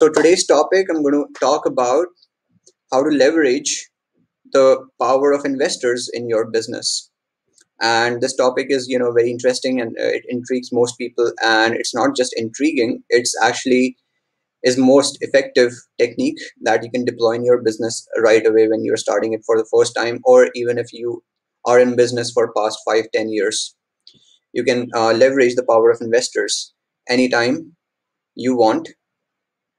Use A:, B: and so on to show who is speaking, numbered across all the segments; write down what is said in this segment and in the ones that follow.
A: So today's topic, I'm going to talk about how to leverage the power of investors in your business. And this topic is, you know, very interesting and uh, it intrigues most people. And it's not just intriguing; it's actually is most effective technique that you can deploy in your business right away when you're starting it for the first time, or even if you are in business for past five, ten years. You can uh, leverage the power of investors anytime you want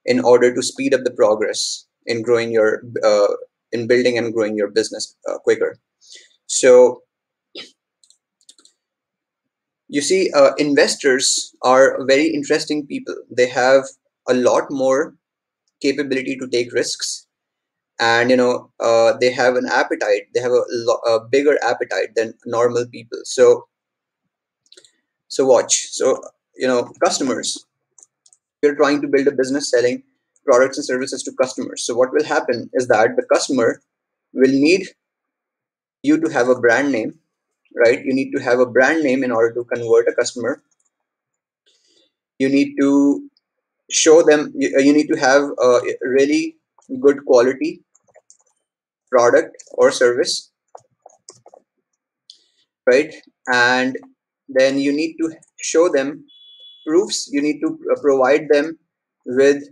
A: in order to speed up the progress in growing your uh, in building and growing your business uh, quicker. So you see uh, investors are very interesting people. They have a lot more capability to take risks and you know uh, they have an appetite. They have a, a bigger appetite than normal people. So so watch. So you know customers you're trying to build a business selling products and services to customers. So what will happen is that the customer will need you to have a brand name, right? You need to have a brand name in order to convert a customer. You need to show them, you, uh, you need to have a really good quality product or service, right? And then you need to show them proofs. You need to provide them with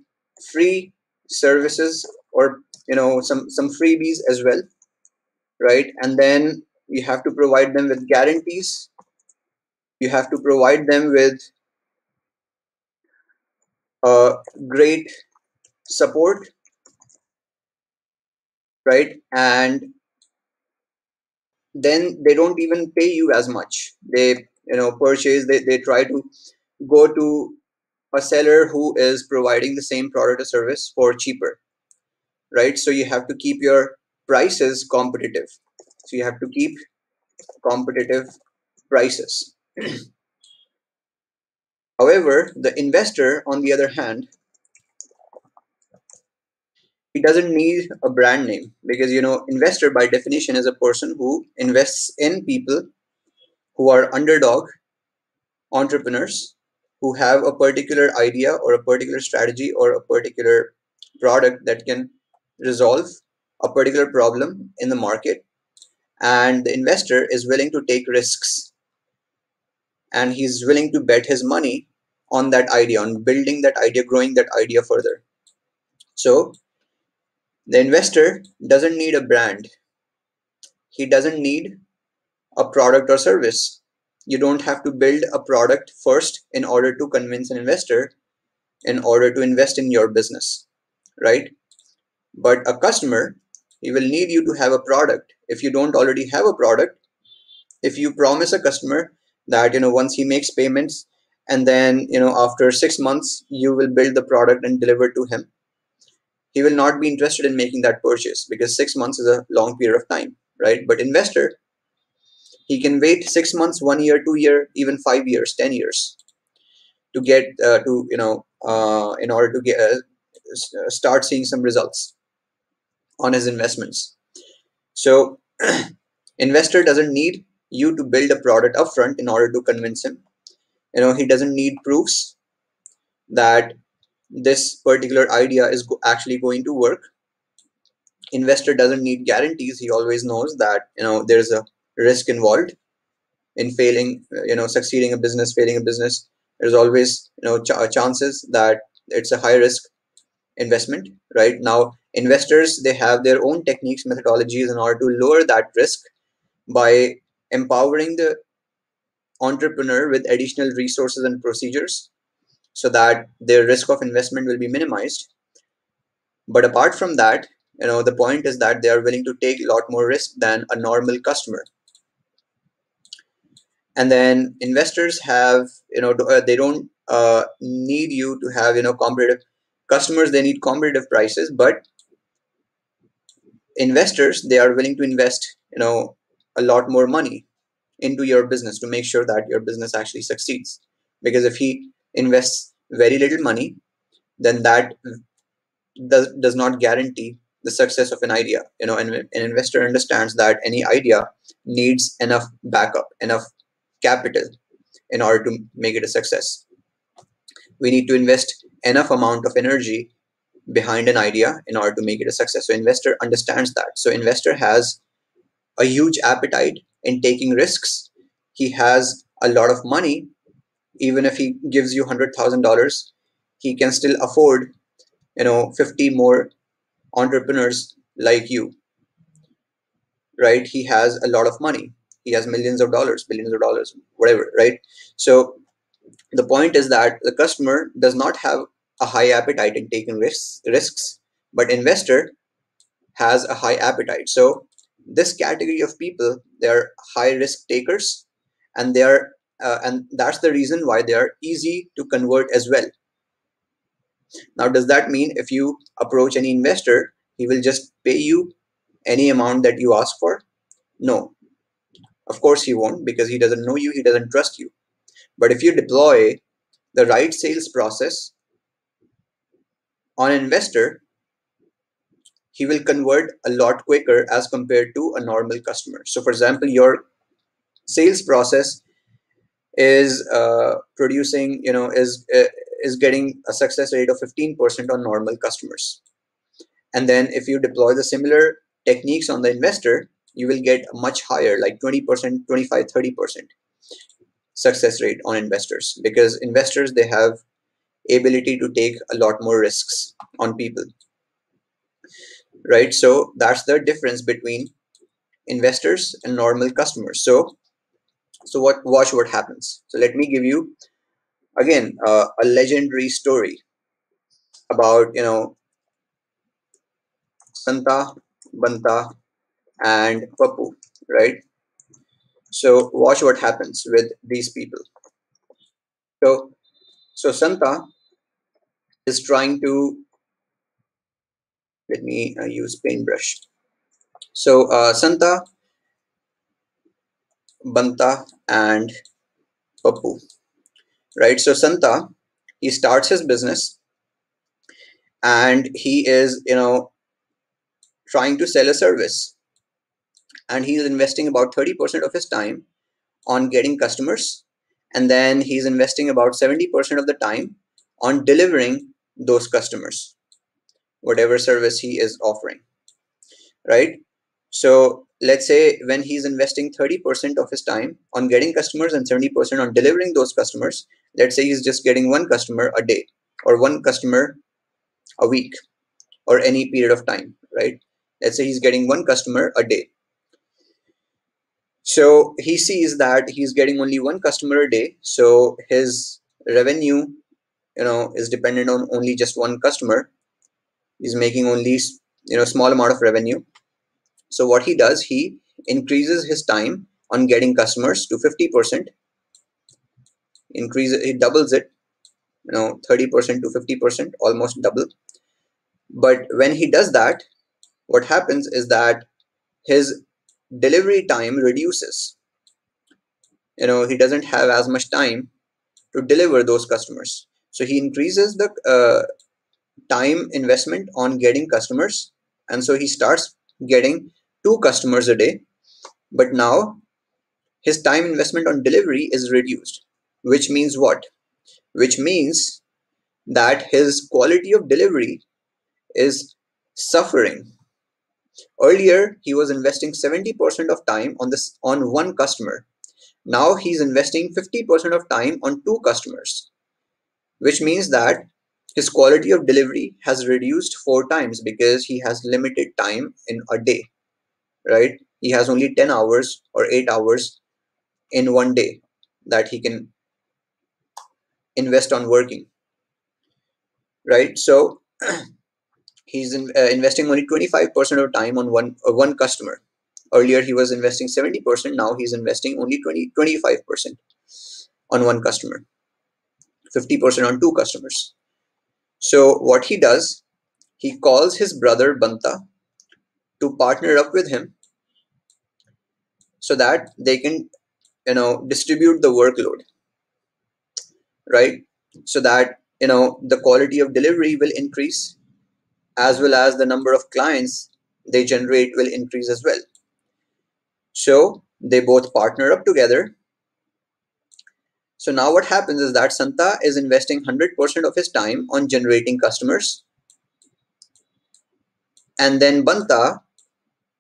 A: free services or you know some some freebies as well right? And then you have to provide them with guarantees. You have to provide them with uh, great support right? And then they don't even pay you as much. They you know purchase they, they try to go to a seller who is providing the same product or service for cheaper right? So you have to keep your prices competitive. So you have to keep competitive prices. However the investor on the other hand he doesn't need a brand name because you know investor by definition is a person who invests in people who are underdog entrepreneurs who have a particular idea or a particular strategy or a particular product that can resolve a particular problem in the market and the investor is willing to take risks. And he's willing to bet his money on that idea on building that idea growing that idea further. So the investor doesn't need a brand. He doesn't need a product or service you don't have to build a product first in order to convince an investor in order to invest in your business right? But a customer he will need you to have a product. If you don't already have a product if you promise a customer that you know once he makes payments and then you know after 6 months you will build the product and deliver to him he will not be interested in making that purchase because 6 months is a long period of time right? But investor he can wait six months one year two year even five years ten years to get uh, to you know uh, in order to get uh, uh start seeing some results on his investments. So investor doesn't need you to build a product upfront in order to convince him. You know he doesn't need proofs that this particular idea is go actually going to work. Investor doesn't need guarantees. He always knows that you know there's a risk involved in failing you know succeeding a business failing a business. There's always you know ch chances that it's a high risk investment right? Now investors they have their own techniques methodologies in order to lower that risk by empowering the entrepreneur with additional resources and procedures so that their risk of investment will be minimized. But apart from that you know the point is that they are willing to take a lot more risk than a normal customer and then investors have you know uh, they don't uh, need you to have you know competitive customers they need competitive prices but investors they are willing to invest you know a lot more money into your business to make sure that your business actually succeeds. Because if he invests very little money then that does, does not guarantee the success of an idea. You know and an investor understands that any idea needs enough backup enough capital in order to make it a success. We need to invest enough amount of energy behind an idea in order to make it a success. So investor understands that. So investor has a huge appetite in taking risks. He has a lot of money. Even if he gives you $100000 he can still afford you know 50 more entrepreneurs like you right? He has a lot of money he has millions of dollars billions of dollars whatever right? So the point is that the customer does not have a high appetite in taking risks risks but investor has a high appetite. So this category of people they are high risk takers and they are uh, and that's the reason why they are easy to convert as well. Now does that mean if you approach any investor he will just pay you any amount that you ask for? No of course he won't because he doesn't know you he doesn't trust you but if you deploy the right sales process on an investor, he will convert a lot quicker as compared to a normal customer. So, for example, your sales process is uh, producing, you know, is uh, is getting a success rate of 15% on normal customers. And then if you deploy the similar techniques on the investor, you will get much higher, like 20%, 25, 30% success rate on investors. Because investors, they have ability to take a lot more risks on people. Right? So that's the difference between investors and normal customers. So so what watch what happens. So let me give you again uh, a legendary story about you know santa banta and papu right? So watch what happens with these people. So so santa is trying to let me uh, use paintbrush. So uh, Santa Banta and Papu right? So Santa he starts his business and he is you know trying to sell a service and he's investing about 30% of his time on getting customers and then he's investing about 70% of the time on delivering those customers whatever service he is offering right? So let's say when he's investing 30% of his time on getting customers and 70% on delivering those customers let's say he's just getting one customer a day or one customer a week or any period of time right? Let's say he's getting one customer a day so he sees that he's getting only one customer a day. So his revenue you know is dependent on only just one customer. He's making only you know small amount of revenue. So what he does he increases his time on getting customers to 50% increase he doubles it you know 30% to 50% almost double. But when he does that what happens is that his delivery time reduces you know he doesn't have as much time to deliver those customers so he increases the uh, time investment on getting customers. And so he starts getting two customers a day. But now his time investment on delivery is reduced, which means what? Which means that his quality of delivery is suffering. Earlier, he was investing 70% of time on this on one customer. Now he's investing 50% of time on two customers which means that his quality of delivery has reduced four times because he has limited time in a day right he has only 10 hours or 8 hours in one day that he can invest on working right so he's in, uh, investing only 25% of time on one uh, one customer earlier he was investing 70% now he's investing only 20 25% on one customer 50% on two customers. So what he does, he calls his brother Banta to partner up with him so that they can, you know, distribute the workload, right? So that, you know, the quality of delivery will increase as well as the number of clients they generate will increase as well. So they both partner up together. So now what happens is that Santa is investing 100% of his time on generating customers. And then Banta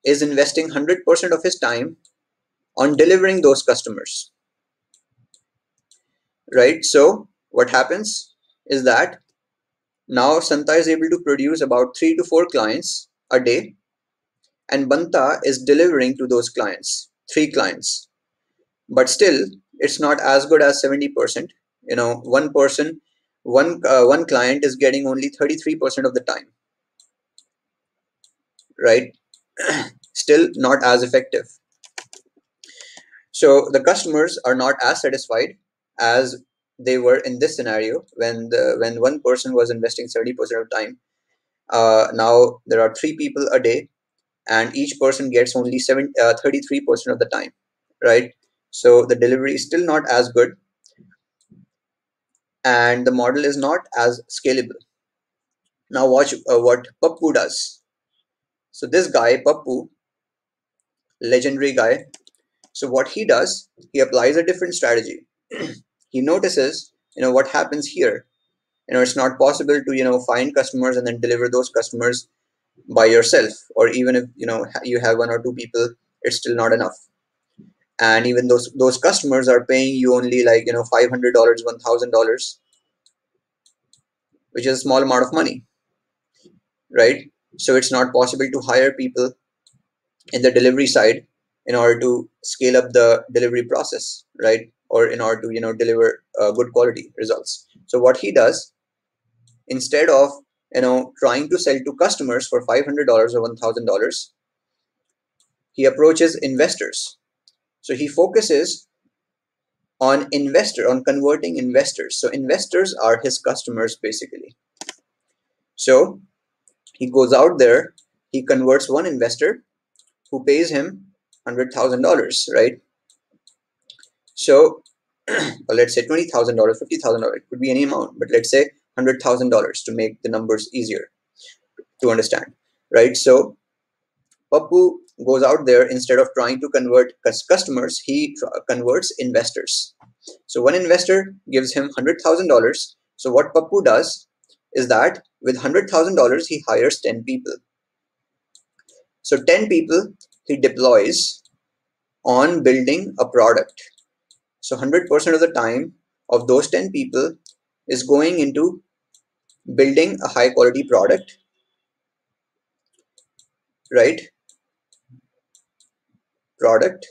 A: is investing 100% of his time on delivering those customers. Right? So what happens is that now Santa is able to produce about three to four clients a day and Banta is delivering to those clients three clients. But still it's not as good as 70% you know one person one uh, one client is getting only 33% of the time. Right? Still not as effective. So the customers are not as satisfied as they were in this scenario when the when one person was investing 30% of time uh, now there are three people a day and each person gets only seven, uh, 33% of the time right? So the delivery is still not as good and the model is not as scalable. Now watch uh, what Pappu does. So this guy Pappu legendary guy so what he does he applies a different strategy he notices you know what happens here. You know it's not possible to you know find customers and then deliver those customers by yourself or even if you know you have one or two people it's still not enough. And even those those customers are paying you only like you know $500 $1000 which is a small amount of money right? So it's not possible to hire people in the delivery side in order to scale up the delivery process right or in order to you know deliver uh, good quality results. So what he does instead of you know trying to sell to customers for $500 or $1000 he approaches investors. So he focuses on investor on converting investors. So investors are his customers basically. So he goes out there he converts one investor who pays him $100000 right so let's say $20,000, $50,000, it could be any amount, but let's say $100,000 to make the numbers easier to understand, right? So Papu goes out there instead of trying to convert customers, he converts investors. So one investor gives him $100,000. So what Papu does is that with $100,000, he hires 10 people. So 10 people he deploys on building a product so 100% of the time of those 10 people is going into building a high quality product, right? Product.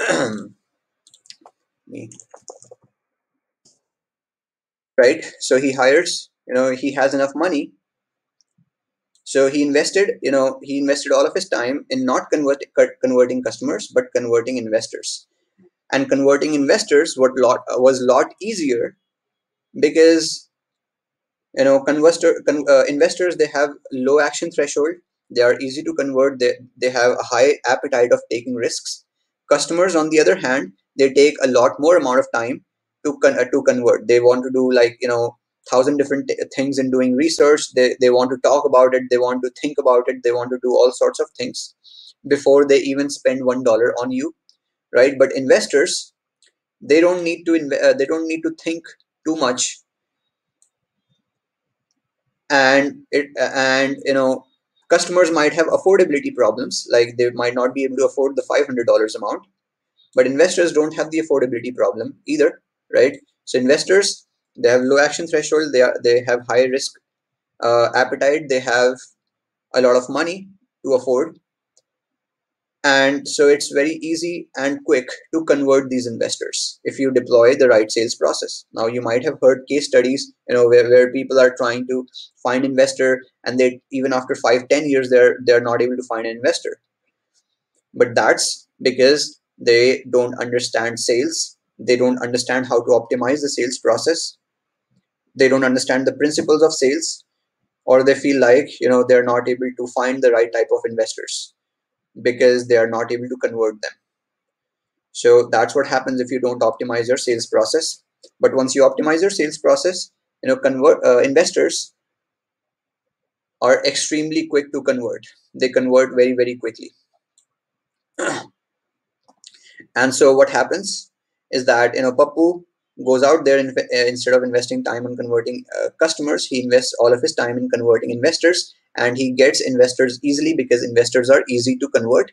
A: right? So he hires, you know, he has enough money so he invested you know he invested all of his time in not convert, converting customers but converting investors and converting investors what lot was a lot easier because you know converter, con, uh, investors they have low action threshold. They are easy to convert. They, they have a high appetite of taking risks. Customers on the other hand they take a lot more amount of time to con- uh, to convert. They want to do like you know thousand different t- things in doing research. They, they want to talk about it. They want to think about it. They want to do all sorts of things before they even spend one dollar on you right? But investors they don't need to inv- uh, they don't need to think too much. And it and you know customers might have affordability problems like they might not be able to afford the $500 amount but investors don't have the affordability problem either right? So investors they have low action threshold they are they have high risk uh, appetite they have a lot of money to afford and so it's very easy and quick to convert these investors if you deploy the right sales process. Now you might have heard case studies you know where, where people are trying to find investor and they even after five ten years they're they're not able to find an investor. But that's because they don't understand sales. They don't understand how to optimize the sales process. They don't understand the principles of sales or they feel like you know they're not able to find the right type of investors because they are not able to convert them. So that's what happens if you don't optimize your sales process. But once you optimize your sales process, you know, convert uh, investors are extremely quick to convert. They convert very, very quickly. and so what happens is that you know Papu goes out there and uh, instead of investing time on converting uh, customers, he invests all of his time in converting investors, and he gets investors easily because investors are easy to convert.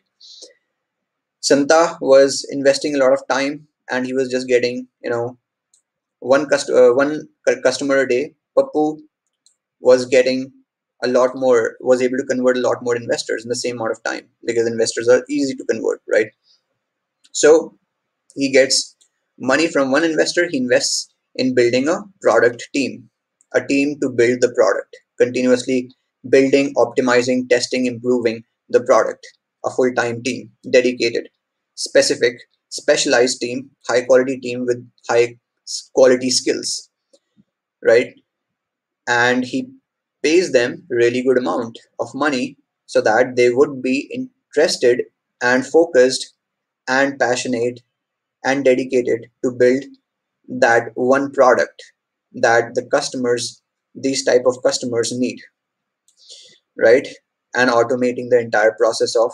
A: Santa was investing a lot of time and he was just getting you know one cust- uh, one customer a day. Pappu was getting a lot more was able to convert a lot more investors in the same amount of time because investors are easy to convert right? So he gets money from one investor. He invests in building a product team a team to build the product continuously building optimizing testing improving the product a full-time team dedicated specific specialized team high quality team with high quality skills right? And he pays them really good amount of money so that they would be interested and focused and passionate and dedicated to build that one product that the customers these type of customers need right and automating the entire process of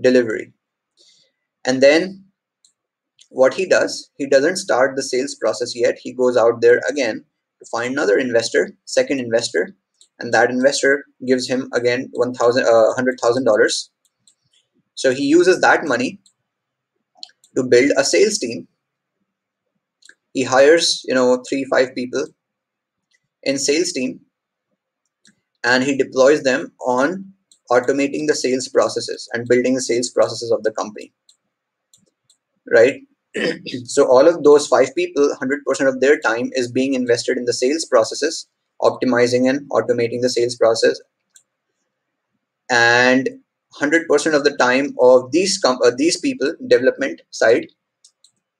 A: delivery. And then what he does he doesn't start the sales process yet. He goes out there again to find another investor second investor and that investor gives him again one thousand uh, hundred thousand dollars. So he uses that money to build a sales team. He hires you know three five people in sales team and he deploys them on automating the sales processes and building the sales processes of the company right? So all of those five people 100% of their time is being invested in the sales processes optimizing and automating the sales process. And 100% of the time of these com- uh, these people development side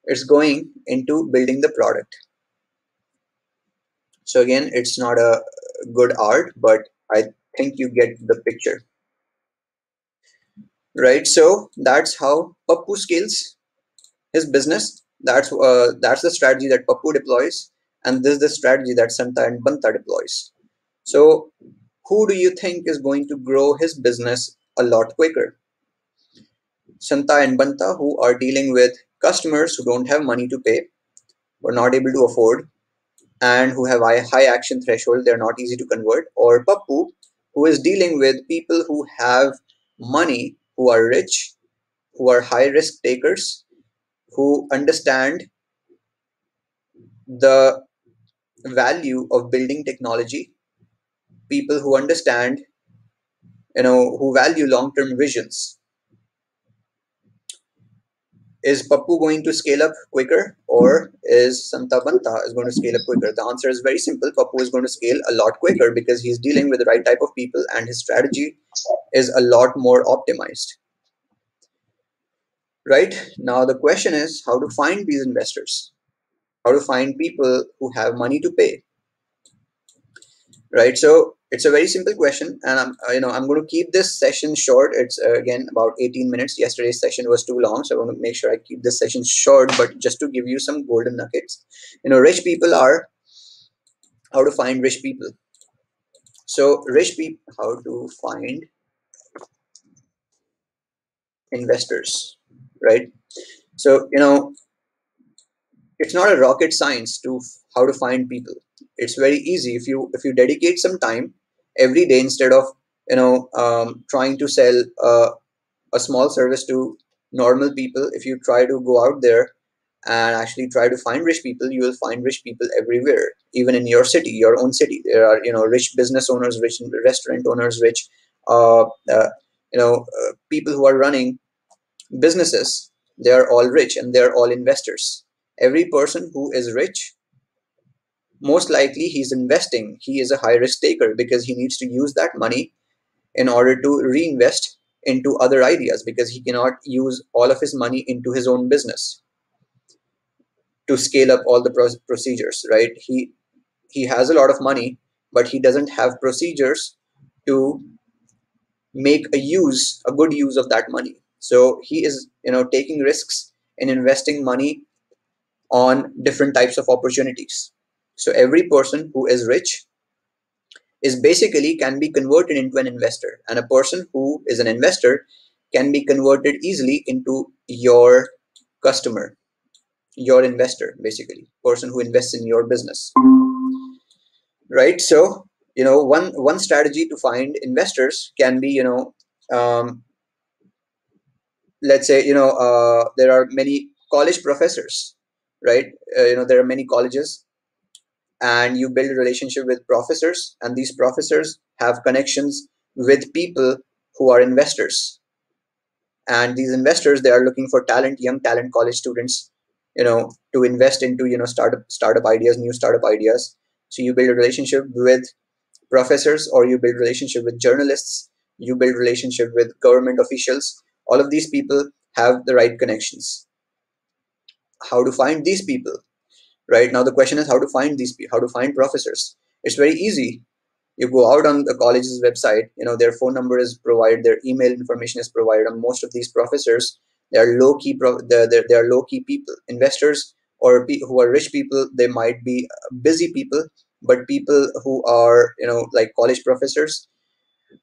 A: is going into building the product. So again it's not a good art but i think you get the picture right so that's how pappu scales his business that's uh, that's the strategy that pappu deploys and this is the strategy that Santa and Banta deploys. So who do you think is going to grow his business a lot quicker? Santa and Banta who are dealing with customers who don't have money to pay, or not able to afford, and who have a high action threshold, they're not easy to convert, or Pappu who is dealing with people who have money, who are rich, who are high risk takers, who understand the value of building technology. People who understand you know who value long-term visions is Papu going to scale up quicker or is Santa Banta is going to scale up quicker? The answer is very simple. Papu is going to scale a lot quicker because he's dealing with the right type of people and his strategy is a lot more optimized. Right? Now the question is how to find these investors how to find people who have money to pay right so it's a very simple question and i'm uh, you know i'm going to keep this session short. It's uh, again about 18 minutes. Yesterday's session was too long so i want to make sure i keep this session short but just to give you some golden nuggets. You know rich people are how to find rich people. So rich people how to find investors right? So you know it's not a rocket science to how to find people it's very easy if you if you dedicate some time every day instead of you know um, trying to sell uh, a small service to normal people. If you try to go out there and actually try to find rich people you will find rich people everywhere even in your city your own city. There are you know rich business owners rich restaurant owners rich uh, uh, you know uh, people who are running businesses. They are all rich and they are all investors. Every person who is rich most likely he's investing. He is a high risk taker because he needs to use that money in order to reinvest into other ideas because he cannot use all of his money into his own business to scale up all the pro- procedures right? He he has a lot of money but he doesn't have procedures to make a use a good use of that money. So he is you know taking risks and investing money on different types of opportunities. So every person who is rich is basically can be converted into an investor. And a person who is an investor can be converted easily into your customer your investor basically. Person who invests in your business. Right? So you know one one strategy to find investors can be you know um, let's say you know uh, there are many college professors right? Uh, you know there are many colleges and you build a relationship with professors and these professors have connections with people who are investors. And these investors they are looking for talent young talent college students you know to invest into you know startup startup ideas new startup ideas. So you build a relationship with professors or you build relationship with journalists you build relationship with government officials. All of these people have the right connections. How to find these people right? Now the question is how to find these how to find professors. It's very easy. You go out on the college's website you know their phone number is provided their email information is provided and most of these professors. They are low key pro- they're, they're, they're low key people investors or pe- who are rich people. They might be busy people but people who are you know like college professors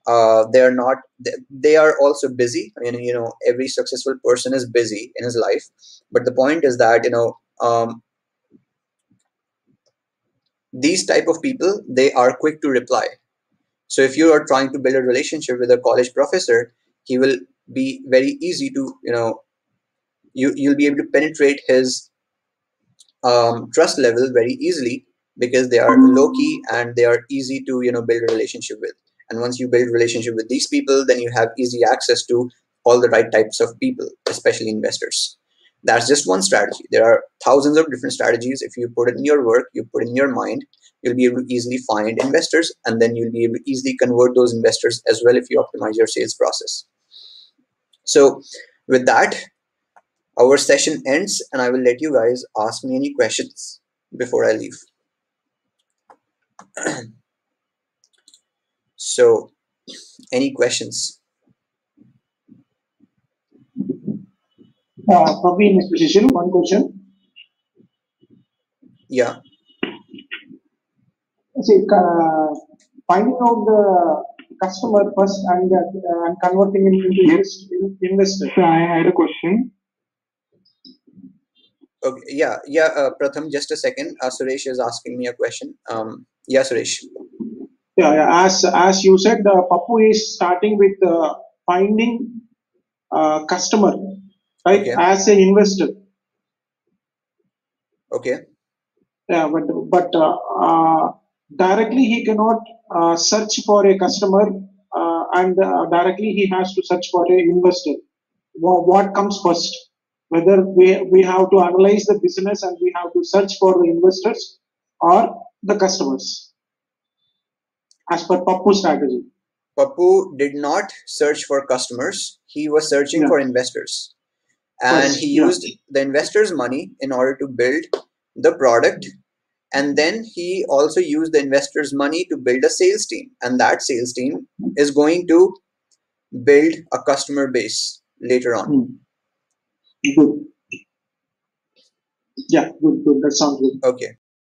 A: uh, they are not they are also busy. I mean you know every successful person is busy in his life. But the point is that you know um, these type of people they are quick to reply. So if you are trying to build a relationship with a college professor he will be very easy to you know you you'll be able to penetrate his um, trust level very easily because they are low key and they are easy to you know build a relationship with. And once you build relationship with these people then you have easy access to all the right types of people especially investors that's just one strategy. There are thousands of different strategies. If you put it in your work you put it in your mind you'll be able to easily find investors and then you'll be able to easily convert those investors as well if you optimize your sales process. So with that our session ends and i will let you guys ask me any questions before i leave. So any questions
B: uh, probably in this position one question
A: yeah
B: see uh, finding out the customer first and uh, and converting him into
C: Yes.
B: investor
C: So I had a question.
A: okay yeah yeah uh, pratham just a second uh, suresh is asking me a question um yeah suresh
B: Yeah, yeah. As as you said, uh, Papu is starting with uh, finding uh, customer, right?
A: Okay.
B: As an investor.
A: okay
B: Yeah, but but uh, uh, directly he cannot uh, search for a customer, uh, and uh, directly he has to search for a investor. What, what comes first? Whether we we have to analyze the business and we have to search for the investors or the customers, as per Papu strategy.
A: Papu did not search for customers. He was searching
B: Yeah.
A: for investors. And he used the investors' money in order to build the product. And then he also used the investors' money to build a sales team. And that sales team is going to build a customer base later on.
B: Hmm. Good. Yeah, good, good. That sounds good.
A: Okay.